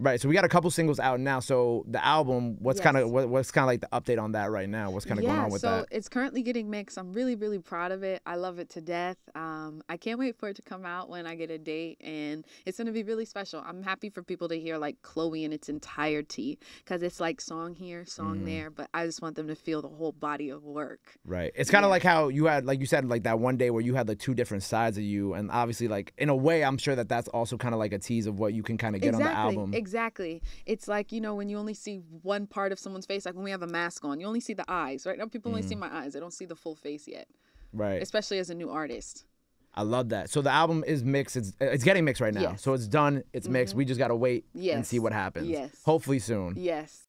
Right. So we got a couple singles out now. So the album, what's kind of what, what's kind of like the update on that right now? What's kind of yeah, going on with so that? So it's currently getting mixed. I'm really, really proud of it. I love it to death. Um, I can't wait for it to come out when I get a date, and it's gonna be really special. I'm happy for people to hear like Chloe in its entirety because it's like song here, song Mhm. there, but I just want them to feel the whole body of work. Right. It's kind of Yeah. like how you had, like you said, like that one day where you had like two different sides of you, and obviously, like in a way, I'm sure that that's also kind of like a tease of what you can kind of get exactly, on the album. Exactly. It's like, you know, when you only see one part of someone's face, like when we have a mask on, you only see the eyes. Right now, people only see Mm. my eyes. They don't see the full face yet, right. especially as a new artist. I love that. So the album is mixed. It's it's getting mixed right now. Yes. So it's done. It's mixed. Mhm. We just gotta wait and see what happens. Yes. Hopefully soon. Yes.